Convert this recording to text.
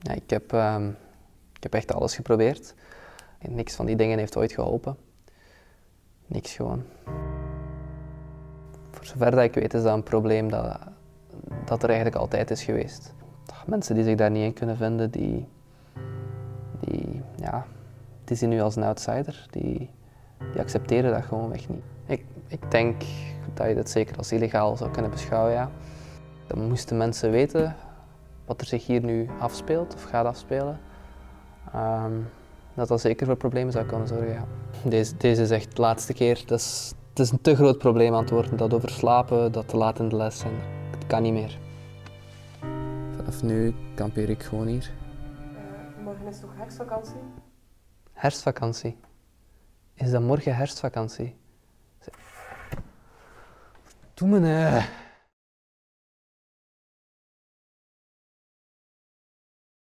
Ja, ik, heb, ehm, ik heb echt alles geprobeerd. En niks van die dingen heeft ooit geholpen. Niks gewoon. Voor zover dat ik weet is dat een probleem dat, dat er eigenlijk altijd is geweest. Mensen die zich daar niet in kunnen vinden, die, die, ja, die zien nu als een outsider. Die, die accepteren dat gewoon weg niet. Ik, ik denk dat je dat zeker als illegaal zou kunnen beschouwen, ja. Dan moesten mensen weten wat er zich hier nu afspeelt of gaat afspelen. Ehm, dat dat zeker voor problemen zou kunnen zorgen, ja. Deze, deze is echt de laatste keer. Dat is, het is een te groot probleem aan het worden. Dat over slapen, dat te laat in de les zijn. Het kan niet meer. Vanaf nu kampeer ik gewoon hier. Uh, morgen is toch herfstvakantie? Herfstvakantie? Is dat morgen herfstvakantie? Doe me, hè.